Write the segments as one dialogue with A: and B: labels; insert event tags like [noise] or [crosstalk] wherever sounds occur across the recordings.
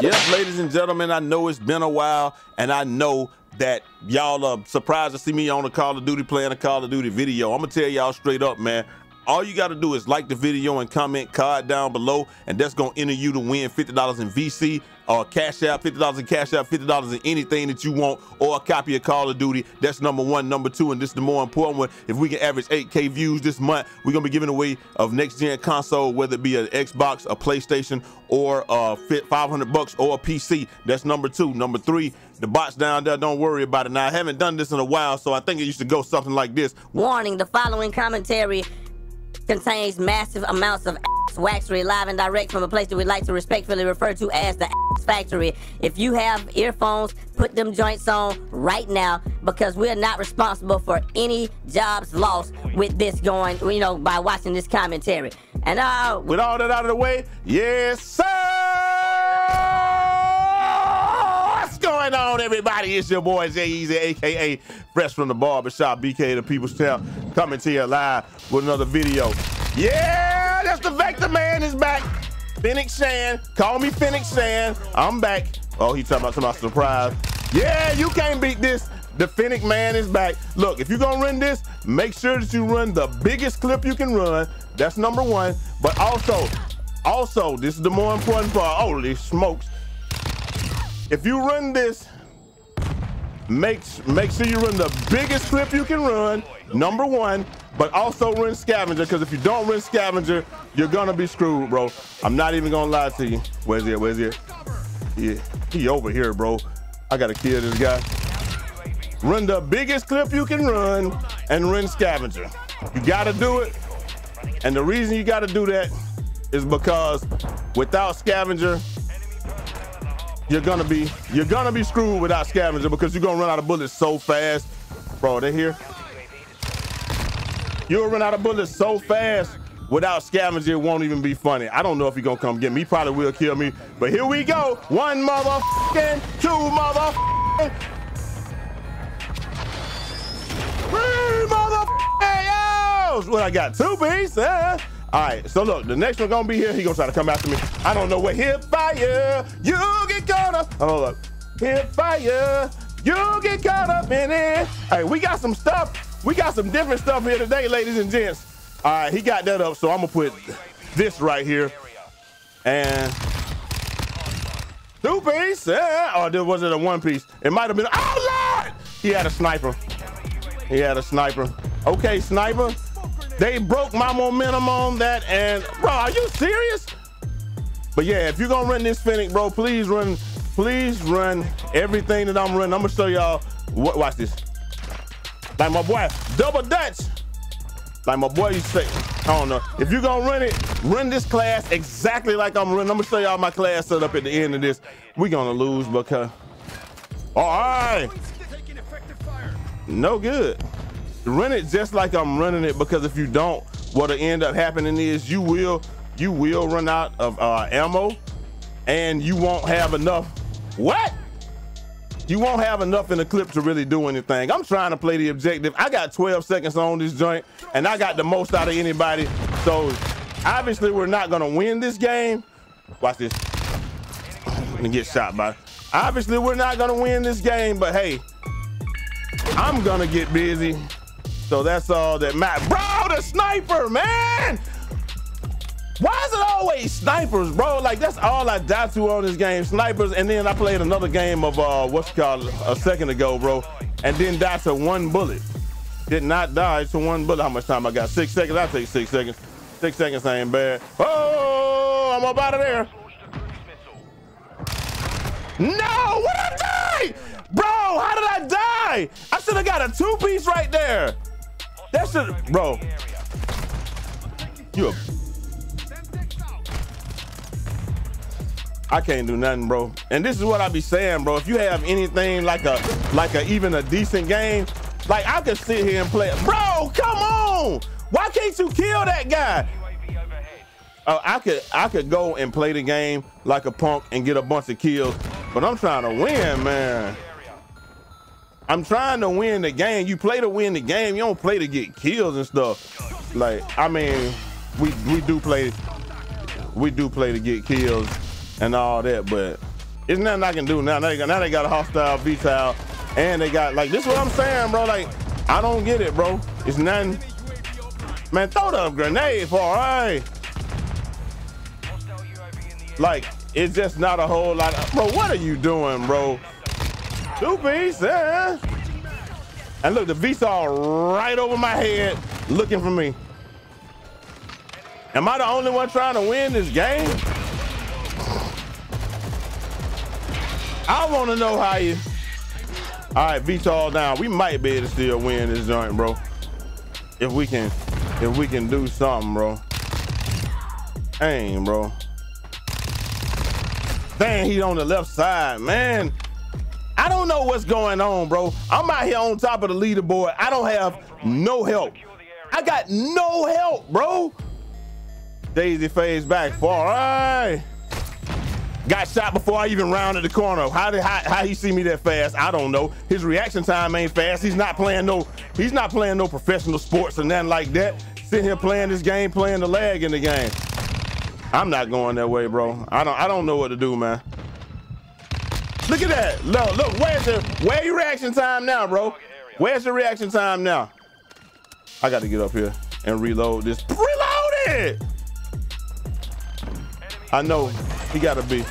A: Yes, ladies and gentlemen, I know it's been a while, and I know that y'all are surprised to see me on a Call of Duty playing a Call of Duty video. I'm gonna tell y'all straight up, man. All you gotta do is like the video and comment card down below, and that's gonna enter you to win $50 in VC or cash out $50 in cash out $50 in anything that you want or a copy of Call of Duty. That's number one. Number two, and this is the more important one. If we can average 8K views this month, we're gonna be giving away of next gen console, whether it be an Xbox, a PlayStation, or uh, fit 500 bucks or a PC. That's number two. Number three, the bots down there, don't worry about it. Now, I haven't done this in a while, so I think it used to go something like this.
B: Warning, the following commentary contains massive amounts of ass waxery live and direct from a place that we like to respectfully refer to as the ass factory. If you have earphones, put them joints on right now because we're not responsible for any jobs lost with this going, you know, by watching this commentary. And uh,
A: With all that out of the way, yes, sir! What's going on, everybody? It's your boy Jai Eazy, aka Fresh from the Barbershop, BK the People's Town, coming to you live with another video. Yeah, that's the Vector Man is back. Fennec Shand, call me Fennec Shand. I'm back. Oh, he talking about some surprise. Yeah, you can't beat this. The Fennec Man is back. Look, if you're gonna run this, make sure that you run the biggest clip you can run. That's number one. But also, also, this is the more important part. Holy smokes. If you run this, make, make sure you run the biggest clip you can run, number one, but also run scavenger, because if you don't run scavenger, you're gonna be screwed, bro. I'm not even gonna lie to you. Where's he at? Where's he at? Yeah, he over here, bro. I gotta kill this guy. Run the biggest clip you can run and run scavenger. You gotta do it. And the reason you gotta do that is because without scavenger, you're gonna be you're gonna be screwed without scavenger because you're gonna run out of bullets so fast. Bro, they here. You'll run out of bullets so fast without scavenger, it won't even be funny. I don't know if he's gonna come get me. He probably will kill me. But here we go. One motherfucking, two motherfucking, three motherfucking. What I got? Two pieces. All right, so look, the next one gonna be here. He gonna try to come after me. I don't know what hit fire. You get caught up. Oh, look. Hit fire. You get caught up in it. Hey, we got some stuff. We got some different stuff here today, ladies and gents. All right, he got that up, so I'm gonna put this right here. And two piece. Yeah. Or was it a one piece? It might have been. Oh Lord! He had a sniper. He had a sniper. Okay, sniper. They broke my momentum on that, and bro, are you serious? But yeah, if you're gonna run this Fennec, bro, please run, please run everything that I'm running. I'm gonna show y'all. Watch this. Like my boy, double Dutch. Like my boy you say, I don't know. If you're gonna run it, run this class exactly like I'm running. I'm gonna show y'all my class set up at the end of this. We're gonna lose because, all right. No good run it just like I'm running it because if you don't, what'll end up happening is you will you will run out of uh, ammo and you won't have enough. What? You won't have enough in the clip to really do anything. I'm trying to play the objective. I got 12 seconds on this joint and I got the most out of anybody. So obviously we're not gonna win this game. Watch this. [sighs] And get shot by. Obviously we're not gonna win this game, but hey, I'm gonna get busy so that's all that matters. Bro, the sniper, man! Why is it always snipers, bro? Like that's all I die to on this game, snipers. And then I played another game of uh, what's called a second ago, bro, and then die to one bullet. Did not die to one bullet. How much time I got? Six seconds. I'll take six seconds. Six seconds ain't bad. Oh, I'm up out of there. No, what I die? Bro, how did I die? I should have got a two piece right there. That should, bro. You a, I can't do nothing, bro. And this is what I be saying, bro. If you have anything like a, like a even a decent game, like I could sit here and play. Bro, come on! Why can't you kill that guy? Uh, I could, I could go and play the game like a punk and get a bunch of kills, but I'm trying to win, man. I'm trying to win the game. You play to win the game. You don't play to get kills and stuff. Like, I mean, we we do play we do play to get kills and all that, but It's nothing I can do now. Now they got, now they got a hostile VTOL, and they got like this. Is what I'm saying, bro. Like I don't get it, bro. It's nothing. Man, throw the grenade for right. Like it's just not a whole lot. Of, bro, what are you doing, bro? Two piece, yeah. And look, the VSAT right over my head, looking for me. Am I the only one trying to win this game? I want to know how you. All right, VTOL down. We might be able to still win this joint, bro. If we can, if we can do something, bro. Dang, bro. Dang, he on the left side, man. I don't know what's going on, bro. I'm out here on top of the leaderboard. I don't have no help. I got no help, bro. Daisy fades back far. Right. Got shot before I even rounded the corner. How did how, how he see me that fast? I don't know. His reaction time ain't fast. He's not playing no he's not playing no professional sports or nothing like that. Sitting here playing this game, playing the lag in the game. I'm not going that way, bro. I don't I don't know what to do, man. Look at that. Look, look, where's the where your reaction time now, bro? Where's your reaction time now? I got to get up here and reload this. Reload it! I know he gotta be.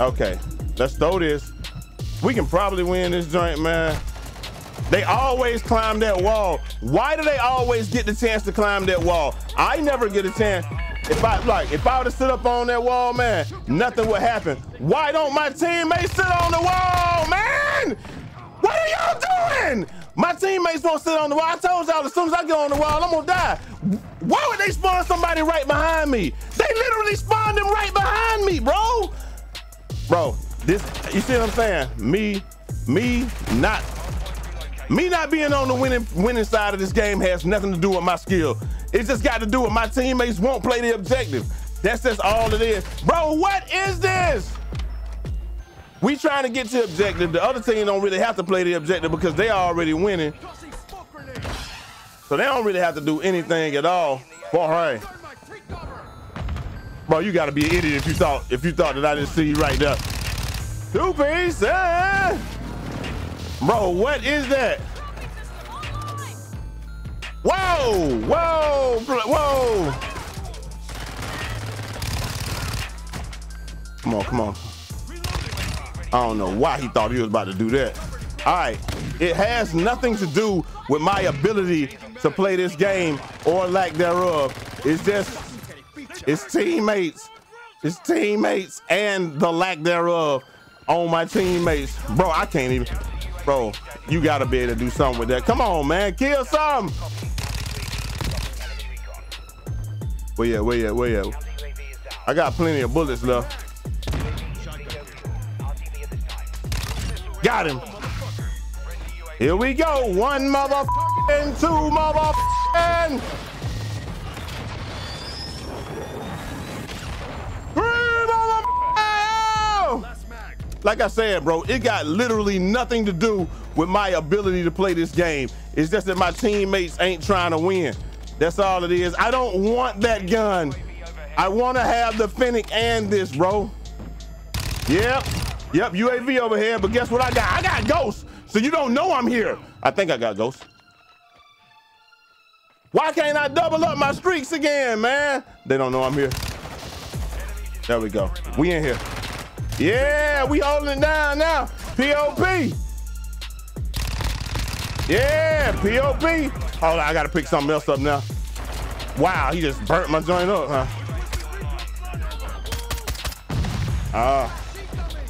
A: Okay, let's throw this. We can probably win this joint, man. They always climb that wall. Why do they always get the chance to climb that wall? I never get a chance. If I like, if I were to sit up on that wall, man, nothing would happen. Why don't my teammates sit on the wall, man? What are y'all doing? My teammates won't sit on the wall. I told y'all as soon as I get on the wall, I'm gonna die. Why would they spawn somebody right behind me? They literally spawned them right behind me, bro. Bro, this, you see what I'm saying? Me, me not, me not being on the winning winning side of this game has nothing to do with my skill. It's just got to do with my teammates won't play the objective. That's just all it is. Bro, what is this? We trying to get to objective. The other team don't really have to play the objective because they are already winning. So they don't really have to do anything at all. Boy, hey. Bro, you gotta be an idiot if you thought if you thought that I didn't see you right there. Two piece, eh? Bro, what is that? Whoa, whoa, whoa. Come on, come on. I don't know why he thought he was about to do that. All right, it has nothing to do with my ability to play this game or lack thereof. It's just, it's teammates, it's teammates and the lack thereof on my teammates. Bro, I can't even, bro, you gotta be able to do something with that. Come on, man, kill some. Where yeah, where yeah, where yeah. I got plenty of bullets left. Got him. Here we go. One mother and two mother Like I said, bro, it got literally nothing to do with my ability to play this game. It's just that my teammates ain't trying to win. That's all it is. I don't want that gun. I want to have the Fennec and this, bro. Yep. Yep, UAV over here, but guess what I got? I got ghosts, so you don't know I'm here. I think I got ghosts. Why can't I double up my streaks again, man? They don't know I'm here. There we go. We in here. Yeah, we holding it down now. POP. Yeah, POP. Hold on, I gotta pick something else up now. Wow, he just burnt my joint up, huh? Uh,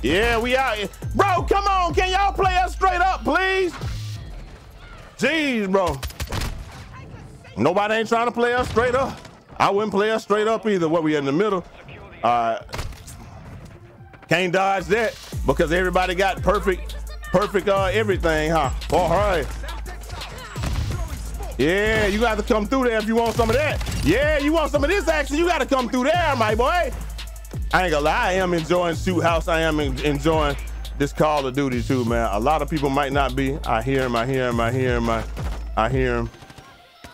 A: yeah, we out here. Bro, come on. Can y'all play us straight up, please? Jeez, bro. Nobody ain't trying to play us straight up. I wouldn't play us straight up either. What we in the middle? Uh, can't dodge that because everybody got perfect, perfect uh, everything, huh? All right. Yeah, you got to come through there if you want some of that. Yeah, you want some of this action, you got to come through there, my boy. I ain't gonna lie, I am enjoying Shoot House. I am enjoying this Call of Duty too, man. A lot of people might not be. I hear him, I hear him, I hear him, I, I hear him.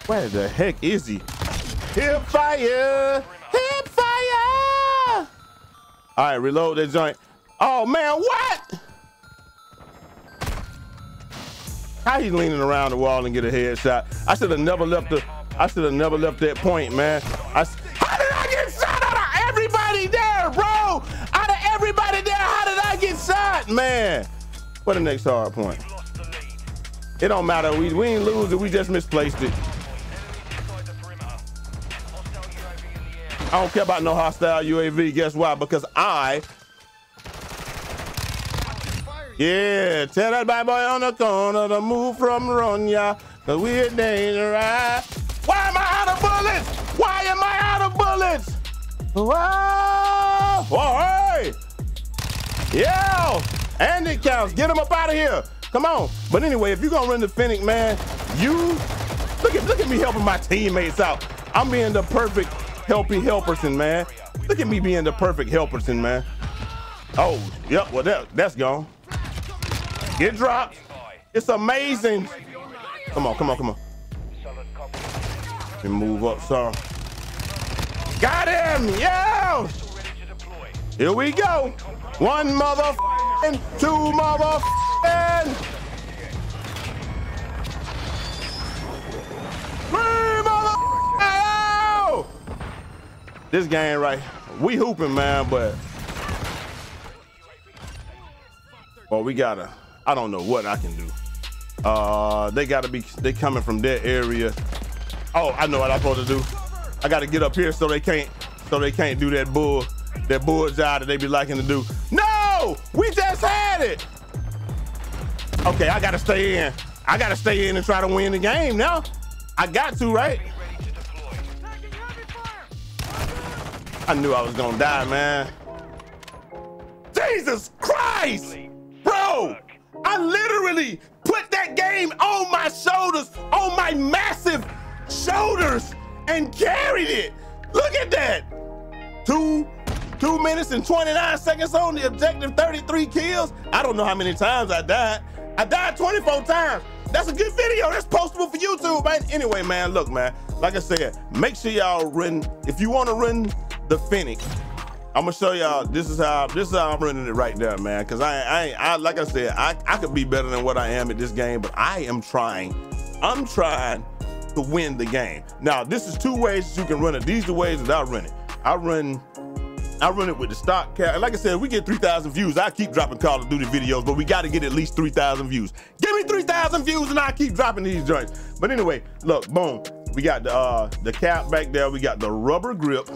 A: Where the heck is he? Hip fire! Hip fire! All right, reload that joint. Oh man, what? How he leaning around the wall and get a headshot? I should have never left the. I should have never left that point, man. I, how did I get shot out of everybody there, bro? Out of everybody there, how did I get shot, man? What the next hard point? It don't matter. We we ain't losing. We just misplaced it. I don't care about no hostile UAV. Guess why? Because I yeah, tell that bad boy on the corner to move from Ronya, cause we're dangerous. Why am I out of bullets? Why am I out of bullets? Whoa! Oh, hey! Yeah! And it counts. Get him up out of here. Come on. But anyway, if you're gonna run the Fennec, man, you look at look at me helping my teammates out. I'm being the perfect helpy helperson, man. Look at me being the perfect helperson, man. Oh, yep, well that that's gone. Get dropped. It's amazing. Come on, come on, come on. Me move up some. Got him! Yeah! Here we go. One mother and two mother This game right. We hooping, man, but well, we gotta I don't know what I can do. Uh, they gotta be, they coming from that area. Oh, I know what I'm supposed to do. I gotta get up here so they can't, so they can't do that bull, that bullseye that they be liking to do. No, we just had it. Okay, I gotta stay in. I gotta stay in and try to win the game now. I got to, right? I knew I was gonna die, man. Jesus Christ, bro. I literally put that game on my shoulders, on my massive shoulders, and carried it. Look at that. Two, two minutes and 29 seconds on the objective, 33 kills. I don't know how many times I died. I died 24 times. That's a good video. That's postable for YouTube, man. Anyway, man, look, man. Like I said, make sure y'all run. If you want to run the Fennec, I'm gonna show y'all. This is how this is how I'm running it right now, man. Cause I, I, I, like I said, I, I could be better than what I am at this game, but I am trying. I'm trying to win the game. Now, this is two ways you can run it. These are the ways that I run it. I run, I run it with the stock cap. Like I said, we get 3,000 views. I keep dropping Call of Duty videos, but we got to get at least 3,000 views. Give me 3,000 views, and I keep dropping these joints. But anyway, look, boom. We got the uh, the cap back there. We got the rubber grip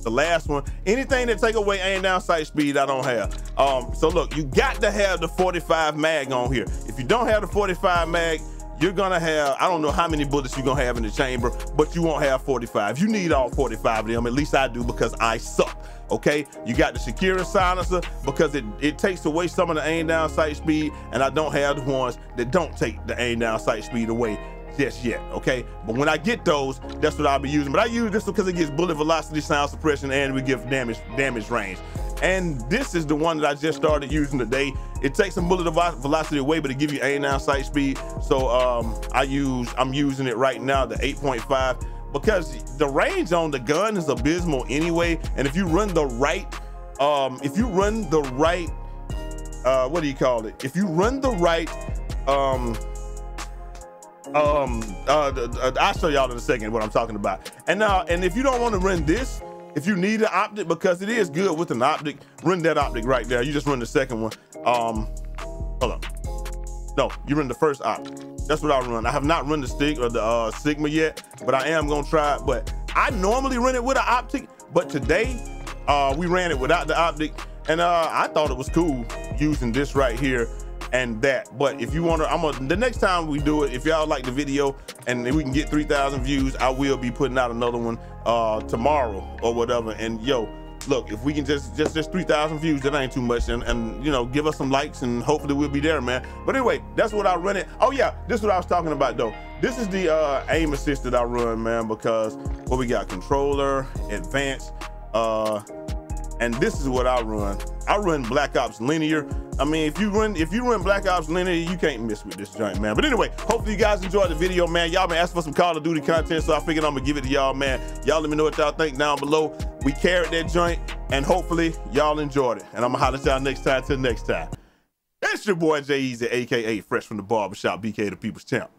A: the last one. Anything that take away aim down sight speed, I don't have. Um, so look, you got to have the 45 mag on here. If you don't have the 45 mag, you're gonna have, I don't know how many bullets you're gonna have in the chamber, but you won't have 45. You need all 45 of them, at least I do because I suck, okay? You got the Secura silencer because it, it takes away some of the aim down sight speed, and I don't have the ones that don't take the aim down sight speed away just yet, okay? But when I get those, that's what I'll be using. But I use this because it gives bullet velocity, sound suppression, and we give damage damage range. And this is the one that I just started using today. It takes some bullet velocity away, but it gives you aim down sight speed. So um, I use, I'm using it right now, the 8.5, because the range on the gun is abysmal anyway. And if you run the right, um, if you run the right, uh, what do you call it? If you run the right, um, um, uh, uh, I'll show y'all in a second what I'm talking about. And now, and if you don't want to run this, if you need an optic, because it is good with an optic, run that optic right there. You just run the second one. Um, hold on. No, you run the first optic. That's what I run. I have not run the stick or the uh, Sigma yet, but I am gonna try it. But I normally run it with an optic, but today uh, we ran it without the optic, and uh, I thought it was cool using this right here and that. But if you want to, I'm gonna the next time we do it, if y'all like the video and we can get 3,000 views, I will be putting out another one uh tomorrow or whatever. And yo, look, if we can just just just 3,000 views, that ain't too much. And and you know, give us some likes and hopefully we'll be there, man. But anyway, that's what I run it. Oh yeah, this is what I was talking about though. This is the uh, aim assist that I run, man, because what we got controller, advanced, uh, and this is what I run. I run Black Ops Linear. I mean, if you run if you run Black Ops Linear, you can't miss with this joint, man. But anyway, hopefully you guys enjoyed the video, man. Y'all been asking for some Call of Duty content, so I figured I'm gonna give it to y'all, man. Y'all let me know what y'all think down below. We carried that joint. And hopefully y'all enjoyed it. And I'm gonna holler at y'all next time till next time. It's your boy Jai Eazy, aka Fresh from the Barbershop, BK the People's Champ.